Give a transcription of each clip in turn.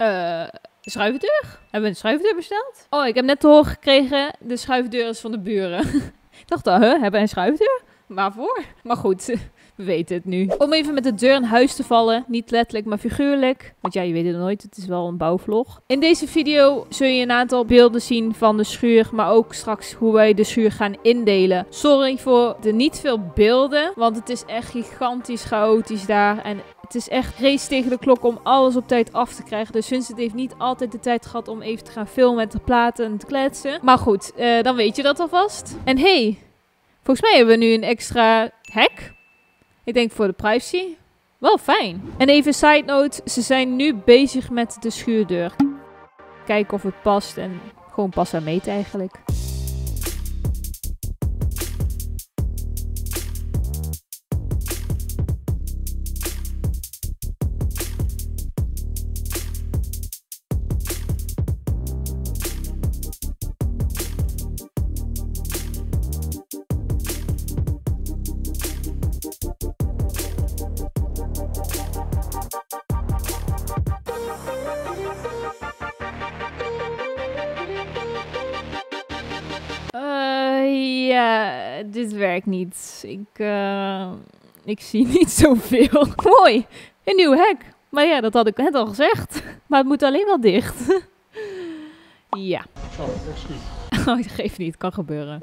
Eh, schuifdeur? Hebben we een schuifdeur besteld? Oh, ik heb net te horen gekregen, de schuifdeur is van de buren. ik dacht al, huh, hebben we een schuifdeur? Waarvoor? Maar goed, we weten het nu. Om even met de deur in huis te vallen. Niet letterlijk, maar figuurlijk. Want ja, je weet het nooit. Het is wel een bouwvlog. In deze video zul je een aantal beelden zien van de schuur. Maar ook straks hoe wij de schuur gaan indelen. Sorry voor de niet veel beelden. Want het is echt gigantisch chaotisch daar. En het is echt race tegen de klok om alles op tijd af te krijgen. Dus Vincent heeft niet altijd de tijd gehad om even te gaan filmen en te platen en te kletsen. Maar goed, eh, dan weet je dat alvast. En hey, volgens mij hebben we nu een extra hek. Ik denk voor de privacy. Wel fijn. En even side note, ze zijn nu bezig met de schuurdeur. Kijken of het past en gewoon pas aan meten eigenlijk. Dit werkt niet. Ik, eh, ik zie niet zoveel. Mooi, een nieuw hek. Maar ja, dat had ik net al gezegd. Maar het moet alleen wel dicht. ja. Oh, excuus. Oh, dat geeft niet, kan gebeuren.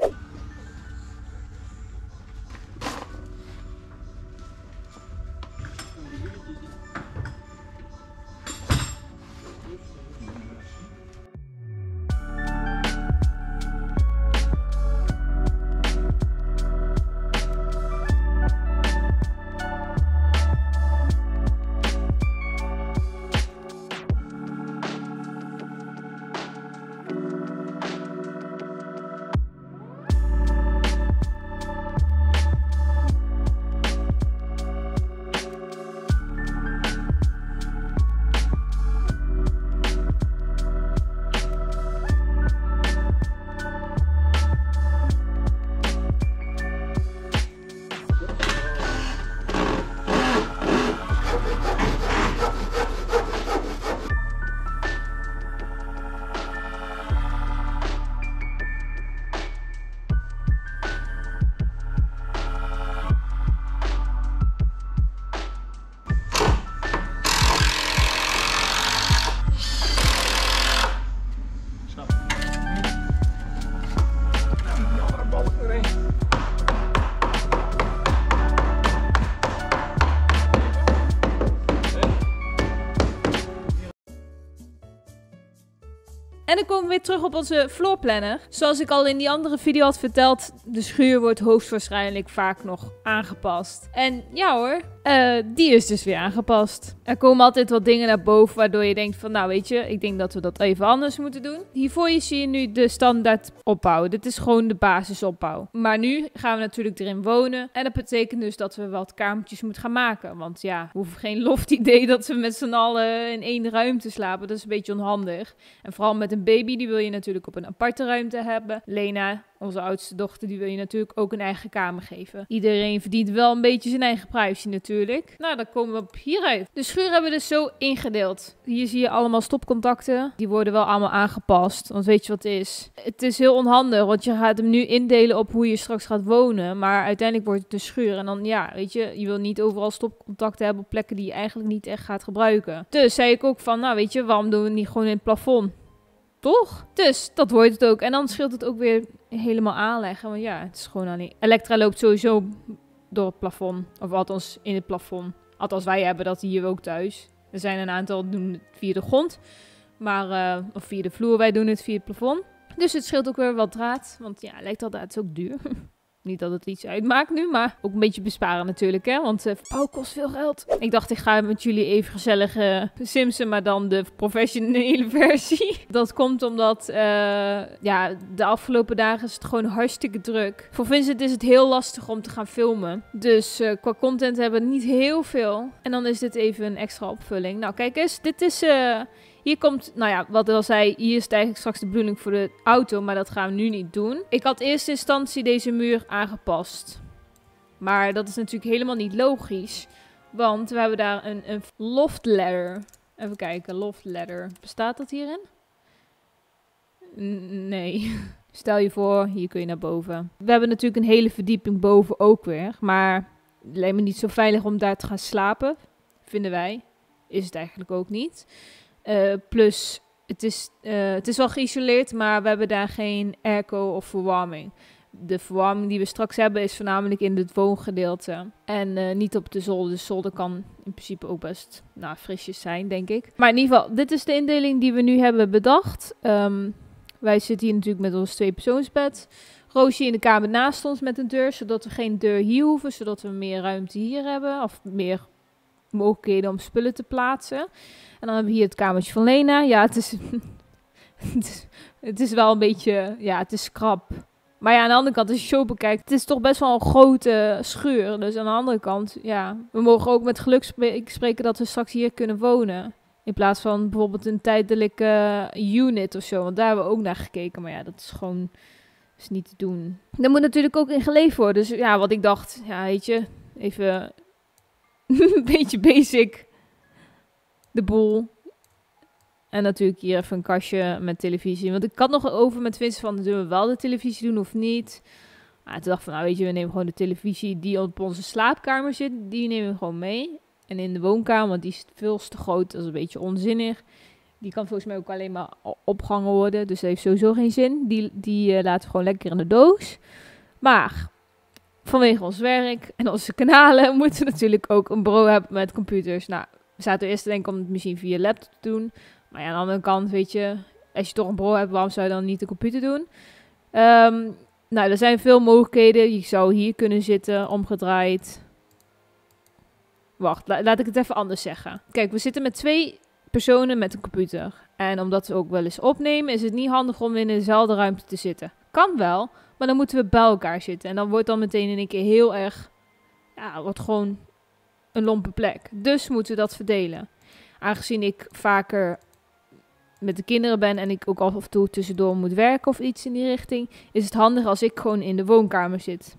Terug op onze floorplanner. Zoals ik al in die andere video had verteld, de schuur wordt hoogstwaarschijnlijk vaak nog aangepast. En ja hoor, eh, die is dus weer aangepast. Er komen altijd wat dingen naar boven waardoor je denkt van, nou weet je, ik denk dat we dat even anders moeten doen. Hiervoor zie je nu de standaard opbouw. Dit is gewoon de basisopbouw. Maar nu gaan we natuurlijk erin wonen. En dat betekent dus dat we wat kamertjes moeten gaan maken. Want ja, we hoeven geen loft idee dat we met z'n allen in één ruimte slapen. Dat is een beetje onhandig. En vooral met een baby, die wil je natuurlijk op een aparte ruimte hebben. Lena, onze oudste dochter, die wil je natuurlijk ook een eigen kamer geven. Iedereen verdient wel een beetje zijn eigen privacy natuurlijk. Nou, dan komen we op hieruit. De schuur hebben we dus zo ingedeeld. Hier zie je allemaal stopcontacten. Die worden wel allemaal aangepast. Want weet je wat het is? Het is heel onhandig, want je gaat hem nu indelen op hoe je straks gaat wonen. Maar uiteindelijk wordt het de schuur. En dan, ja, weet je, je wil niet overal stopcontacten hebben op plekken die je eigenlijk niet echt gaat gebruiken. Dus zei ik ook van, nou weet je, waarom doen we het niet gewoon in het plafond? Toch? Dus dat wordt het ook. En dan scheelt het ook weer helemaal aanleggen. Want ja, het is gewoon alleen. Elektra loopt sowieso door het plafond. Of althans in het plafond. Althans, wij hebben dat hier ook thuis. Er zijn een aantal doen het via de grond. Maar, eh, of via de vloer. Wij doen het via het plafond. Dus het scheelt ook weer wat draad. Want ja, elektradraad is ook duur. Niet dat het iets uitmaakt nu, maar ook een beetje besparen natuurlijk, hè. Want eh verbouwen kost veel geld. Ik dacht, ik ga met jullie even gezellig eh, simsen, maar dan de professionele versie. Dat komt omdat, eh, ja, de afgelopen dagen is het gewoon hartstikke druk. Voor Vincent is het heel lastig om te gaan filmen. Dus qua content hebben we niet heel veel. En dan is dit even een extra opvulling. Nou, kijk eens, dit is... hier komt, nou ja, wat al zei, hier is eigenlijk straks de bedoeling voor de auto, maar dat gaan we nu niet doen. Ik had in eerste instantie deze muur aangepast. Maar dat is natuurlijk helemaal niet logisch, want we hebben daar een, een loft ladder. Even kijken, love letter. Bestaat dat hierin? Nee. Stel je voor, hier kun je naar boven. We hebben natuurlijk een hele verdieping boven ook weer. Maar het lijkt me niet zo veilig om daar te gaan slapen. Vinden wij. Is het eigenlijk ook niet. Eh, plus, het is, eh, het is wel geïsoleerd, maar we hebben daar geen airco of verwarming. De verwarming die we straks hebben is voornamelijk in het woongedeelte. En eh, niet op de zolder. De zolder kan in principe ook best nou, frisjes zijn, denk ik. Maar in ieder geval, dit is de indeling die we nu hebben bedacht. Ehm, wij zitten hier natuurlijk met ons tweepersoonsbed. Roosje in de kamer naast ons met een deur, zodat we geen deur hier hoeven. Zodat we meer ruimte hier hebben. Of meer mogelijkheden om spullen te plaatsen. En dan hebben we hier het kamertje van Lena. Ja, het is, het is, wel een beetje, ja, het is krap. Maar ja, aan de andere kant, als je zo bekijkt, het is toch best wel een grote schuur. Dus aan de andere kant, ja, we mogen ook met geluk spre- spreken dat we straks hier kunnen wonen. In plaats van bijvoorbeeld een tijdelijke unit of zo. Want daar hebben we ook naar gekeken. Maar ja, dat is gewoon is niet te doen. Er moet natuurlijk ook in geleefd worden. Dus ja, wat ik dacht, ja, weet je, even een beetje basic. De boel. En natuurlijk hier even een kastje met televisie. Want ik had nog over met Vincent van, zullen we wel de televisie doen of niet? Maar toen dacht van, nou weet je, we nemen gewoon de televisie die op onze slaapkamer zit. Die nemen we gewoon mee. En in de woonkamer, want die is veel te groot. Dat is een beetje onzinnig. Die kan volgens mij ook alleen maar opgehangen worden. Dus dat heeft sowieso geen zin. Die, die eh, laten we gewoon lekker in de doos. Maar vanwege ons werk en onze kanalen moeten we natuurlijk ook een bureau hebben met computers. Nou, we zaten eerst te denken om het misschien via laptop te doen. Maar ja, aan de andere kant, weet je, als je toch een bureau hebt, waarom zou je dan niet de computer doen? Ehm, nou, er zijn veel mogelijkheden. Je zou hier kunnen zitten, omgedraaid. Wacht, la- laat ik het even anders zeggen. Kijk, we zitten met twee personen met een computer. En omdat we ook wel eens opnemen, is het niet handig om in dezelfde ruimte te zitten. Kan wel, maar dan moeten we bij elkaar zitten. En dan wordt dan meteen in één keer heel erg... Ja, wordt gewoon een lompe plek. Dus moeten we dat verdelen. Aangezien ik vaker met de kinderen ben en ik ook af en toe tussendoor moet werken of iets in die richting, is het handig als ik gewoon in de woonkamer zit.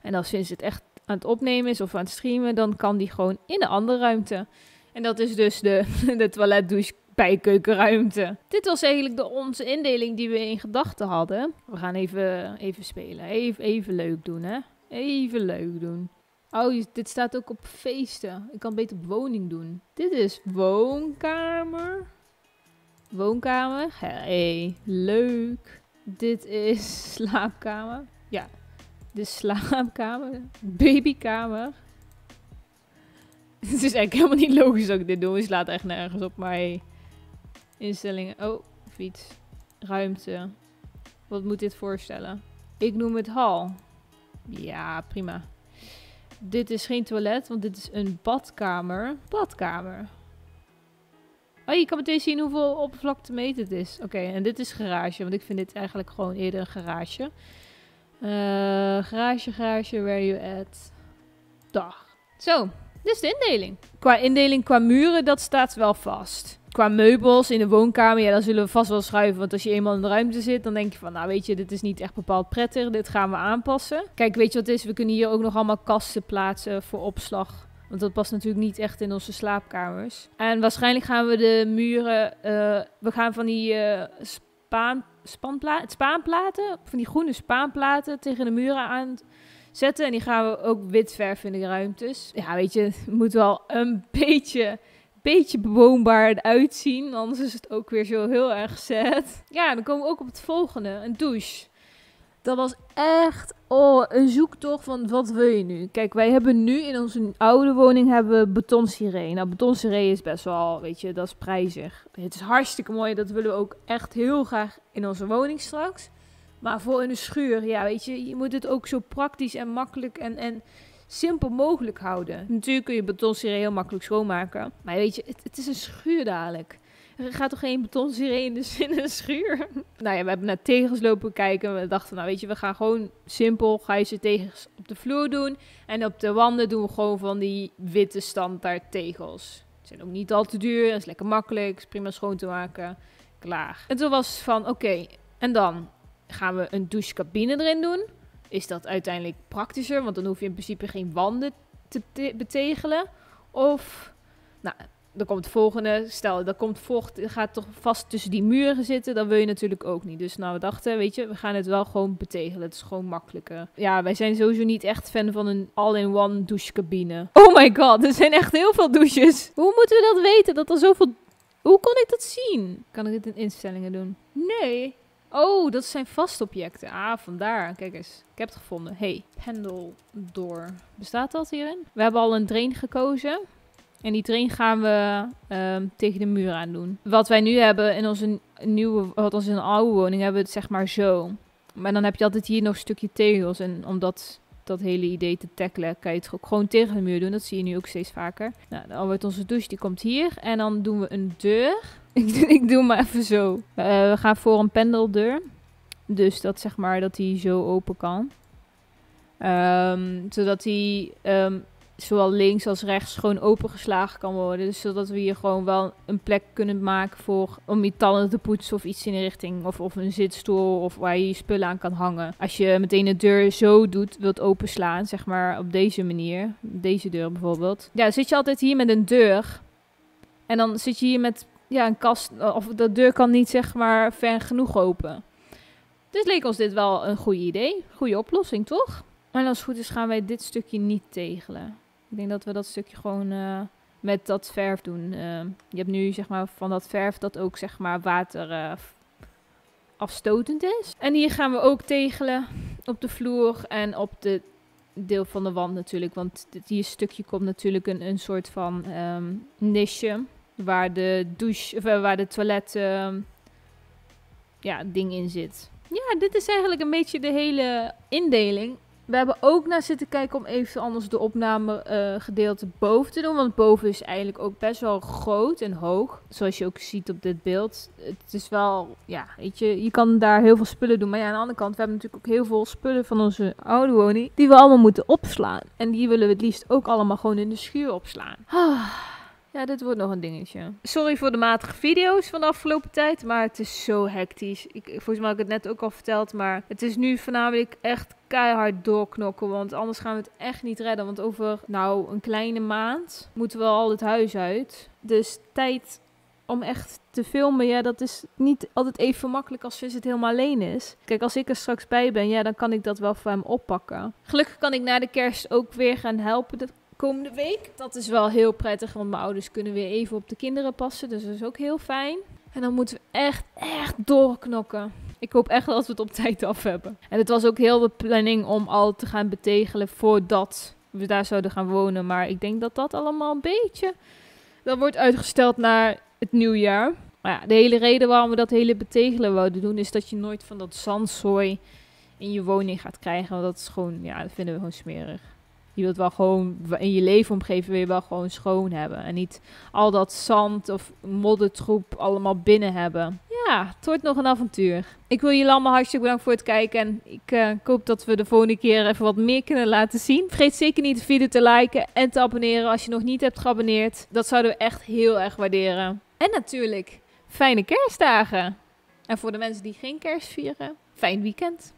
En als Vincent echt aan het opnemen is of aan het streamen, dan kan die gewoon in een andere ruimte. En dat is dus de, de toilet, douche, bijkeukenruimte. Dit was eigenlijk de, onze indeling die we in gedachten hadden. We gaan even, even spelen. Even, even leuk doen, hè? Even leuk doen. Oh, dit staat ook op feesten. Ik kan beter woning doen. Dit is woonkamer. Woonkamer. Hey, leuk. Dit is slaapkamer. Ja, is slaapkamer. Babykamer. Het is eigenlijk helemaal niet logisch dat ik dit doe. Het slaat echt nergens op. Maar hey. Instellingen. Oh, fiets. Ruimte. Wat moet dit voorstellen? Ik noem het hal. Ja, prima. Dit is geen toilet, want dit is een badkamer. Badkamer. Oh, je kan meteen zien hoeveel oppervlakte meter het is. Oké, en dit is garage, want ik vind dit eigenlijk gewoon eerder een garage. Eh, garage, garage, where you at? Dag. Zo, dit is de indeling. Qua indeling, qua muren, dat staat wel vast. Qua meubels in de woonkamer, ja, dan zullen we vast wel schuiven. Want als je eenmaal in de ruimte zit, dan denk je van, nou weet je, dit is niet echt bepaald prettig. Dit gaan we aanpassen. Kijk, weet je wat het is? We kunnen hier ook nog allemaal kasten plaatsen voor opslag. Want dat past natuurlijk niet echt in onze slaapkamers. En waarschijnlijk gaan we de muren, eh, we gaan van die eh, spaan, spanpla spaanplaten, van die groene spaanplaten tegen de muren aanzetten. En die gaan we ook wit verven in de ruimtes. Ja, weet je, het moet wel een beetje beetje bewoonbaar uitzien. Anders is het ook weer zo heel erg sad. Ja, dan komen we ook op het volgende. Een douche. Dat was echt oh, een zoektocht van wat wil je nu? Kijk, wij hebben nu in onze oude woning hebben we betonsiree. Nou, betonsiree is best wel, weet je, dat is prijzig. Het is hartstikke mooi. Dat willen we ook echt heel graag in onze woning straks. Maar voor in de schuur, ja, weet je, je moet het ook zo praktisch en makkelijk en, en simpel mogelijk houden. Natuurlijk kun je betonsiree heel makkelijk schoonmaken. Maar weet je, het, is een schuur dadelijk. Er gaat toch geen betonsiree in de, in een schuur? nou ja, we hebben naar tegels lopen kijken. We dachten, nou weet je, we gaan gewoon simpel grijze tegels op de vloer doen. En op de wanden doen we gewoon van die witte standaard tegels. Ze zijn ook niet al te duur, is lekker makkelijk, is prima schoon te maken. Klaar. En toen was van, oké, en dan gaan we een douchecabine erin doen is dat uiteindelijk praktischer. Want dan hoef je in principe geen wanden te te- betegelen. Of, nou, dan komt het volgende. Stel, er komt vocht, gaat toch vast tussen die muren zitten. Dat wil je natuurlijk ook niet. Dus nou, we dachten, weet je, we gaan het wel gewoon betegelen. Het is gewoon makkelijker. Ja, wij zijn sowieso niet echt fan van een all-in-one douchecabine. Oh my god, er zijn echt heel veel douches. Hoe moeten we dat weten? Dat er zoveel... Hoe kon ik dat zien? Kan ik dit in instellingen doen? Nee. Oh, dat zijn vastobjecten. Ah, vandaar. Kijk eens. Ik heb het gevonden. Hey, handle door. Bestaat dat hierin? We hebben al een drain gekozen. En die drain gaan we ehm, tegen de muur aan doen. Wat wij nu hebben in onze nieuwe, wat in een oude woning, hebben we het zeg maar zo. Maar dan heb je altijd hier nog een stukje tegels. En om dat, hele idee te tackelen, kan je het ook gewoon tegen de muur doen. Dat zie je nu ook steeds vaker. Nou, dan wordt onze douche, die komt hier. En dan doen we een deur. ik, doe- ik doe maar even zo. Eh, we gaan voor een pendeldeur. Dus dat zeg maar dat die zo open kan. Ehm, zodat die ehm, zowel links als rechts gewoon opengeslagen kan worden. Dus zodat we hier gewoon wel een plek kunnen maken voor om je tanden te poetsen of iets in de richting. Of, of een zitstoel of waar je je spullen aan kan hangen. Als je meteen de deur zo doet, wilt openslaan, zeg maar op deze manier. Deze deur bijvoorbeeld. Ja, zit je altijd hier met een deur. En dan zit je hier met ja, een kast. Of de deur kan niet zeg maar ver genoeg open. Dus leek ons dit wel een goed idee. Goede oplossing, toch? En als het goed is gaan wij dit stukje niet tegelen. Ik denk dat we dat stukje gewoon eh, met dat verf doen. Eh, je hebt nu zeg maar van dat verf dat ook zeg maar water eh, afstotend is. En hier gaan we ook tegelen op de vloer en op de deel van de wand natuurlijk. Want dit hier stukje komt natuurlijk een, een soort van ehm nisje waar de douche, of, waar de toilet ehm, ja, ding in zit. Ja, dit is eigenlijk een beetje de hele indeling. We hebben ook naar zitten kijken om even anders de opname eh, gedeelte boven te doen. Want boven is eigenlijk ook best wel groot en hoog. Zoals je ook ziet op dit beeld. Het is wel, ja, weet je, je kan daar heel veel spullen doen. Maar ja, aan de andere kant, we hebben natuurlijk ook heel veel spullen van onze oude woning. Die we allemaal moeten opslaan. En die willen we het liefst ook allemaal gewoon in de schuur opslaan. Ah. Ja, dit wordt nog een dingetje. Sorry voor de matige video's van de afgelopen tijd, maar het is zo hectisch. Ik, volgens mij heb ik het net ook al verteld, maar het is nu voornamelijk echt keihard doorknokken, want anders gaan we het echt niet redden. Want over, nou, een kleine maand moeten we al het huis uit. Dus tijd om echt te filmen, ja, dat is niet altijd even makkelijk als Vis het helemaal alleen is. Kijk, als ik er straks bij ben, ja, dan kan ik dat wel voor hem oppakken. Gelukkig kan ik na de kerst ook weer gaan helpen komende week. Dat is wel heel prettig, want mijn ouders kunnen weer even op de kinderen passen. Dus dat is ook heel fijn. En dan moeten we echt, echt doorknokken. Ik hoop echt dat we het op tijd af hebben. En het was ook heel de planning om al te gaan betegelen voordat we daar zouden gaan wonen. Maar ik denk dat dat allemaal een beetje... Dat wordt uitgesteld naar het nieuwjaar. Maar ja, de hele reden waarom we dat hele betegelen wouden doen... is dat je nooit van dat zandzooi in je woning gaat krijgen. Want dat is gewoon... Ja, dat vinden we gewoon smerig. Je wilt wel gewoon in je leefomgeving je wel gewoon schoon hebben. En niet al dat zand of moddertroep allemaal binnen hebben. Ja, het wordt nog een avontuur. Ik wil jullie allemaal hartstikke bedanken voor het kijken. En eh, ik hoop dat we de volgende keer even wat meer kunnen laten zien. Vergeet zeker niet de video te liken en te abonneren als je nog niet hebt geabonneerd. Dat zouden we echt heel erg waarderen. En natuurlijk, fijne kerstdagen. En voor de mensen die geen kerst vieren, fijn weekend.